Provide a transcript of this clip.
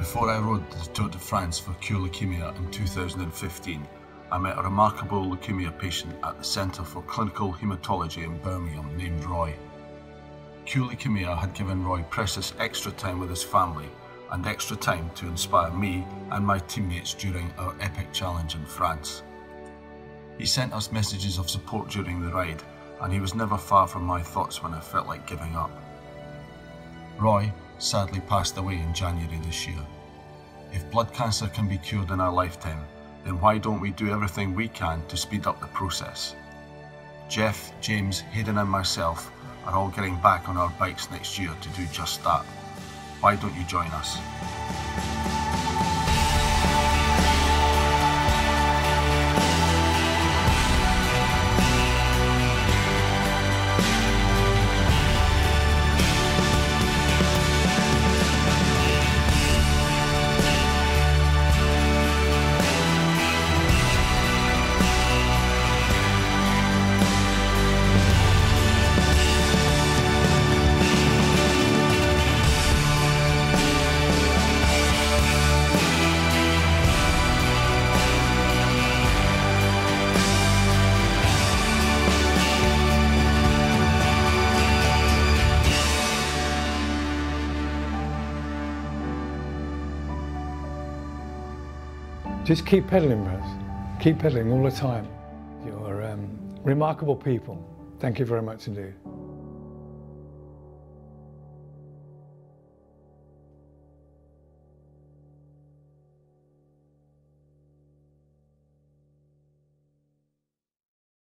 Before I rode the Tour de France for Cure Leukaemia in 2015, I met a remarkable leukemia patient at the Centre for Clinical Haematology in Birmingham named Roy. Cure Leukaemia had given Roy precious extra time with his family and extra time to inspire me and my teammates during our epic challenge in France. He sent us messages of support during the ride, and he was never far from my thoughts when I felt like giving up. Roy sadly passed away in January this year. If blood cancer can be cured in our lifetime, then why don't we do everything we can to speed up the process? Geoff, James, Hayden, and myself are all getting back on our bikes next year to do just that. Why don't you join us? Just keep pedaling, Raz. Keep pedaling all the time. You're um, remarkable people. Thank you very much indeed.